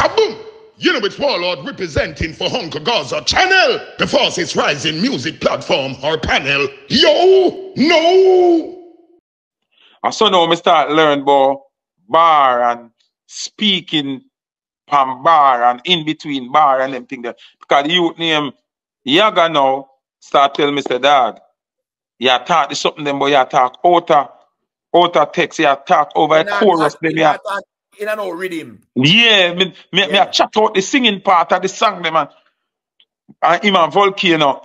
Kaboom! You know it's Warlord representing for Hunker Gaza channel, the fastest rising music platform or panel. Yo, no! I so now I start learn about bar and speaking from bar and in between bar and them thing there. Because the youth name Yaga now start tell me say dad, you talk this something them but you talk outer outer text, you talk over a chorus, then you in an old rhythm. Yeah, me, me, me Yeah. I chat out the singing part of the song, them, and, him and Volcano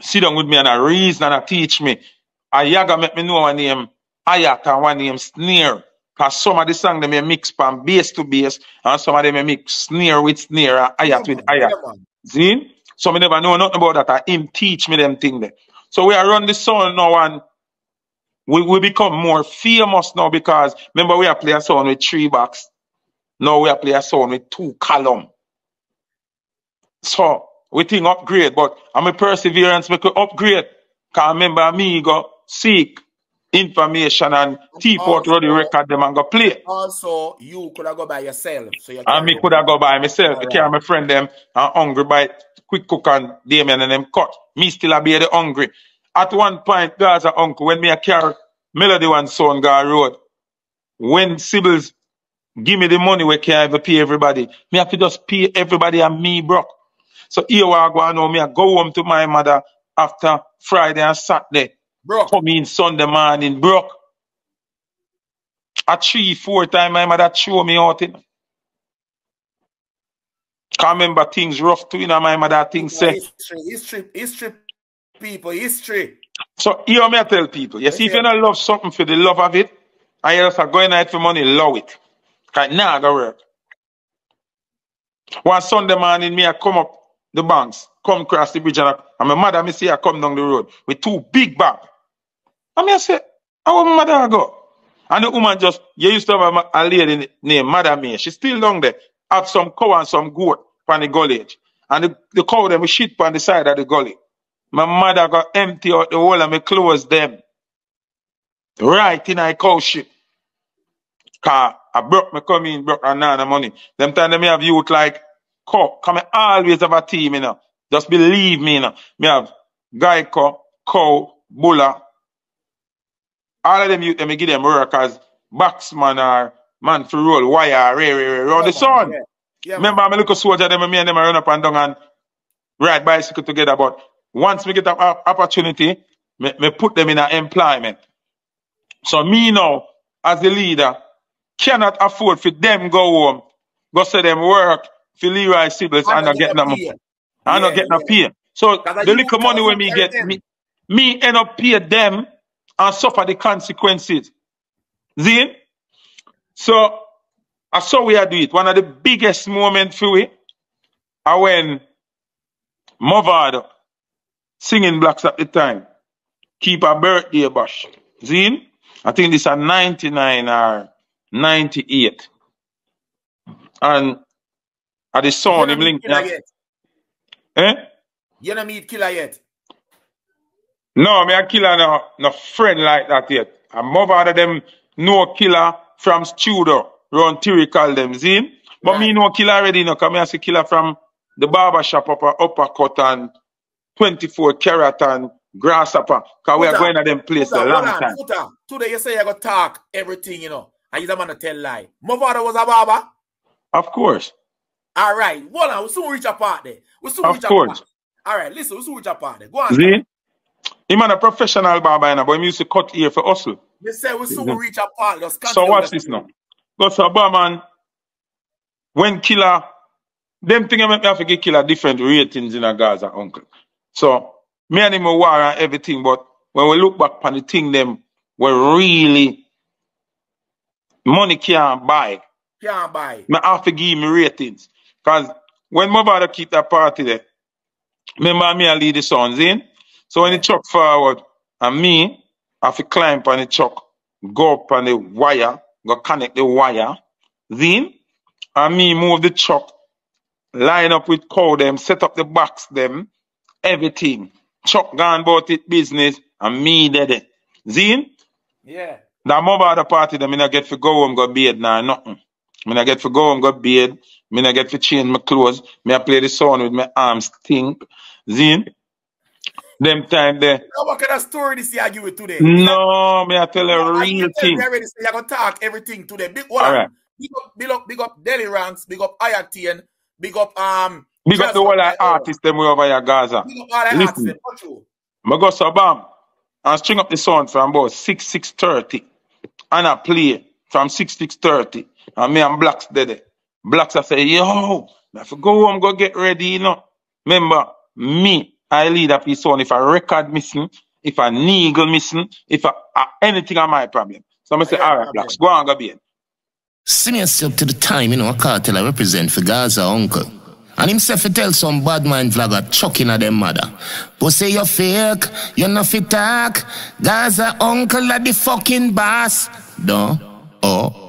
sit down with me and a reason and a teach me. And Yaga make me know one name Ayat and one name Snare. Cause some of the song them may mix from bass to bass, and some of them may mix snare with snare and Ayat with man, Ayat. yeah, man. See? So me never know nothing about that. And him teach me them thing there. So we are run the sound now and we, we become more famous now because remember we are play a sound with three box. Now we are play a sound with two column. So we think upgrade, but I'm a perseverance we upgrade. Cause remember me go seek information and T-Port already record them and go play. Also, you could have go by yourself. So you And me could have go by myself. Oh, I carry my friend them and hungry by quick cook and Damien and them cut. Me still a be the hungry. At one point, Gaza uncle, when me a carry Melody one son go road, when Sybil's give me the money we can ever pay everybody, me have to just pay everybody and me broke. So here I go now, me I go home to my mother after Friday and Saturday. Bro, Come in Sunday morning, broke. A three, four time my mother throw me out. In. Can't remember things rough too, you know, my mother things say. history, history, history, people, history. So here me I tell people, you see, if you don't love something for the love of it, and you just are going out for money, love it. Cause now go work. One Sunday morning, me I come up the banks, come across the bridge, and, I, and my mother me see I come down the road with two big bags. And me I say, how my mother go? And the woman just, you used to have a, a lady named Mother May. She's still down there. Have some cow and some goat on the gully. And the, the cow them we shit on the side of the gully. My mother got empty out the whole of my clothes them. Right in I cow shit. Cause I broke me come in, broke and none money. Them time they me have youth like cow. Come I always have a team, you know. Just believe me, you know. Me have guy Geico, cow, bulla. All of them youth, them me give them work as boxman or man for roll, wire, ray, ray, ray, round the sun. Yeah, yeah Remember, I'm a little soldier, them and me and them I run up and down and ride bicycle together. But once we get an opportunity, me, me put them in an employment. So me now, as the leader, cannot afford for them go home, go say them work for Leroy Sibbles and not get no money. pay. I not Yeah, get no yeah. pay. So the little money when me get, them. me, me end up pay them and suffer the consequences. See? So I saw we are do it. One of the biggest moments for we are when Mavado singing blacks at the time. Keep a birthday bash. See? I think this are 99 or 98. And at the sound don't him link killer me up- yet. Eh? You don't meet killer yet. No, me a killer no, no friend like that yet. And mother of them know killer from studio. Round Terry call them, see? But me know killer already, no, come me see killer from the barber shop up at uppercut and 24 carat and grasshopper. Cause we are going to them place a long on, time. Today you say you go talk everything, you know. And you're a man to tell lie. My father was a barber. Of course. All right. Hold on. We'll soon reach a part there. We'll soon Of reach a course. part. All right. Listen, we'll soon reach a part there. Go on. See? Him and a professional barber, you know, but he used to cut here for hustle. They say we'll soon Mhm. reach a part. So watch this now. Go to man. When killer, them thing make me have to give killer different ratings in a Gaza, uncle. So me and him war and everything, but when we look back on the thing, them were really money can't buy. Can't buy. Me have to give him ratings. Cause when my father keep that party there, remember me I lead the sons in. So when the truck forward and me have to climb on the truck, go up on the wire, go connect the wire, then and me move the truck, line up with cow them, set up the box them, everything. Truck gone about it business and me did it. Zine? Yeah. That mobile the party them, me not get to go home, go bed now, nothing. Me not get to go home, go bed, Me not get to change my clothes. Me I play the sound with my arms stink. Zin. Them time there. Now, what kind of story this year you with today? No, me I tell a No, I real thing. you already, so you're gonna talk everything today. Big one. All right. Big up, big up, big up Delhi ranks, big up Ayatien, big up um Big up the whole Jasper, of artists them way over here Gaza. Big up all the Listen. artists. them. What you? I go so bam and string up the sound from about 6 6.30 and I play from 6 6.30 and me and Blacks did it. Blacks I say, yo, I have to go home, go get ready, you know. Remember, me, I lead up his sound. If a record missing, if a needle missing, if a, a anything on my problem. So I say, all right, problem. Blacks, go on, go be in. See me up to the time, you know, a Kartel I represent for Gaza uncle. And himself he tell some bad mind vlogger chucking at them mother. But say you fake, you not fit talk. Gaza uncle are the fucking boss. No, oh,